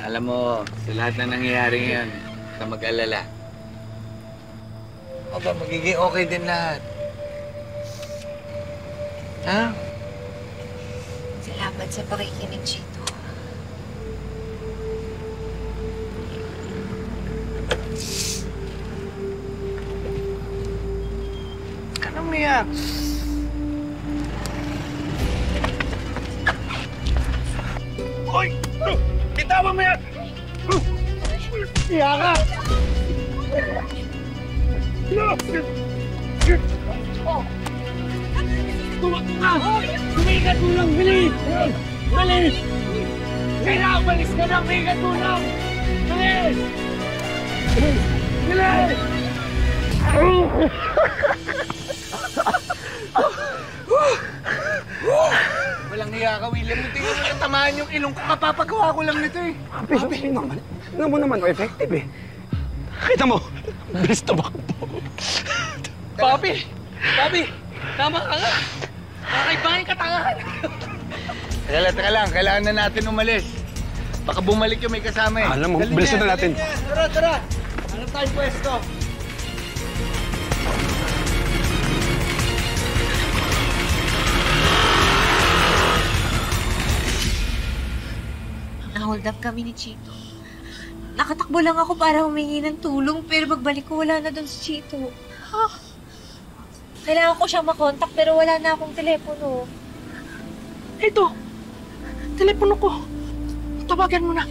Alam mo, sa lahat na nangyayari ngayon, ka mag-alala. Aba, magiging okay din lahat. Ha? Salamat sa pakikinig, Chito. Ka na umiyak. Bitawan mo yan! Iya ka! Tumakbo ka! Humigat mo lang! Bilis! Bilis! Kailangan balis ka na! Humigat mo lang! Bilis! Bilis! Walang hiya ka, William. Munti ko na tamaan yung ilong ko. Kapapagawa ko lang nito eh. Papi, papi naman. Tingnan mo naman, oh, effective eh. Kita mo, bilis tumakbo. Papi! Papi! Tama ka nga! Kakaibangin katangahan! Teka lang, teka lang. Kailangan na natin umalis. Baka bumalik yung may kasama eh. Alam mo, Dali bilisan na natin. Tara, tara. Ano tayong pwesto? Na-hold up kami ni Chito. Nakatakbo lang ako para humingi ng tulong, pero pagbalik ko, wala na doon si Chito. Kailangan ko siyang makontak, pero wala na akong telepono. Ito! Telepono ko! Tawagan mo na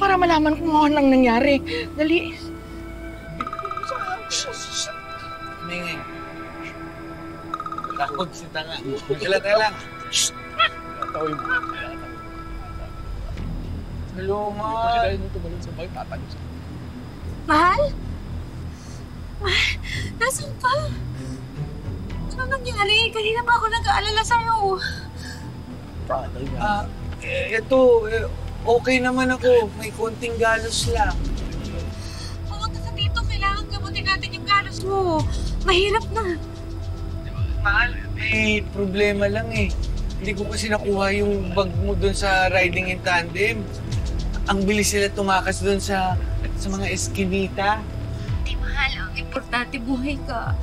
para malaman kung ano ang nangyari. Dali. Mingi. Takot si Tanga. Teka lang. Tawin mo. Hello, mahal. Mahal? Mahal? Nasaan ka? Ano nangyari? Kanina pa ako nag-aalala sa'yo. Ah, eh, ito, eh, okay naman ako. May konting galos lang. Pumunta ka dito. Kailangan gamutin natin yung galos mo. Mahirap na. Mahal, may problema lang eh. Hindi ko kasi nakuha yung bag mo doon sa riding in tandem. Ang bilis sila tumakas doon sa sa mga eskinita. Di mahal. Ang importante, buhay ka.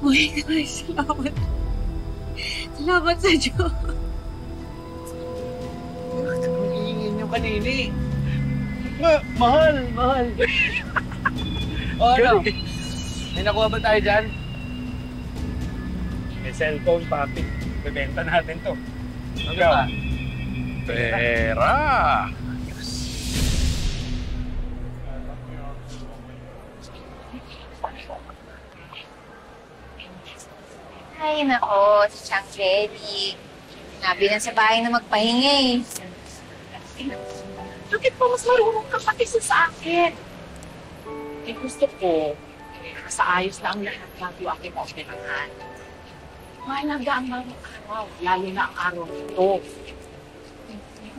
Buhay ka na. Salamat. Salamat sa Diyos. Hingin yung kanina eh. mahal, mahal. O ano? May nakuha ba tayo dyan? May cellphone, papi. Bebenta natin to. Ano ba? Pera! Ay, nako. Si Chang ready. Nabi na sa bahay na magpahinga eh. Bakit pa mas marunong ka pati sa sa akin? Eh gusto ko, sa ayos na ang lahat bago aking operahan. Mahalaga ang mga araw, lalo na ang araw nito.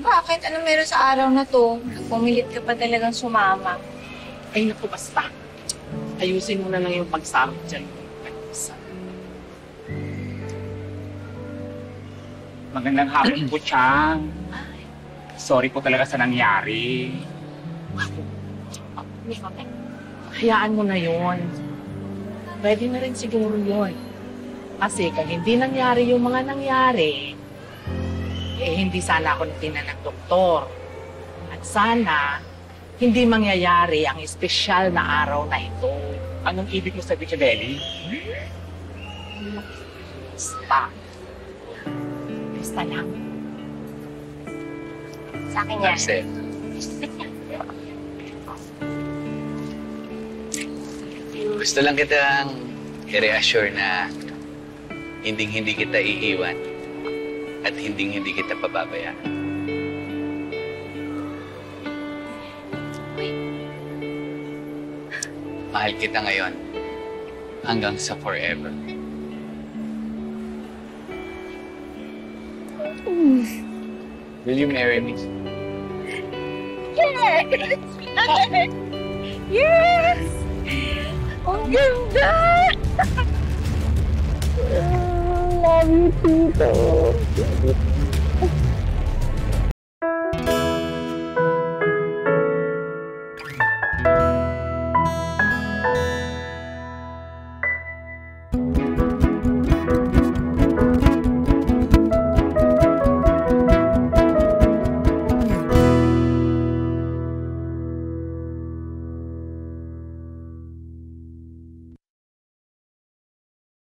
Bakit? Ano meron sa araw na to? Pumilit ka pa talagang sumama. Ay naku, basta. Ayusin mo na lang yung pagsama dyan. Magandang hapon po, Chang. Sorry po talaga sa nangyari. Hayaan mo na yon. Pwede na rin siguro yon. Kasi kung hindi nangyari yung mga nangyari, eh hindi sana ako natina ng doktor. At sana, hindi mangyayari ang espesyal na araw na ito. Anong ibig mo sabihin, Chabeli? Basta. Basta lang. Sa akin yan. Marcel. Gusto lang kitang i-reassure na hinding-hindi kita iiwan at hinding-hindi kita pababayaan. Mahal kita ngayon hanggang sa forever. Will you marry me? Yes! yes! Oh Ang ganda! Love you, Tito.